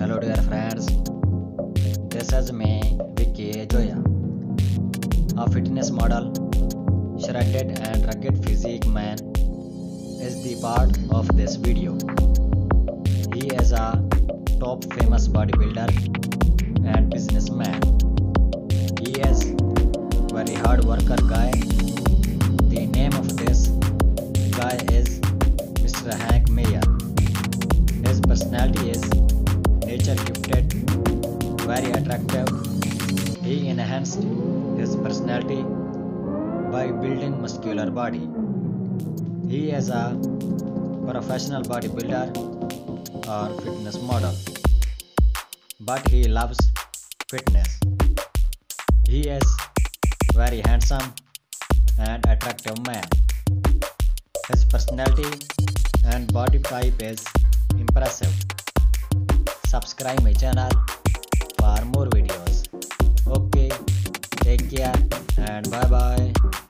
Hello dear friends, this is me Vicky Joya, a fitness model, shredded and rugged physique man is the part of this video. He is a top famous bodybuilder and businessman. He is very hard worker guy. The name of this guy is Mr. Hank Meyer. His personality is nature gifted, very attractive. He enhanced his personality by building muscular body. He is a professional bodybuilder or fitness model, but he loves fitness. He is very handsome and attractive man. His personality and body type is impressive. Subscribe my channel for more videos. Okay, take care and bye bye.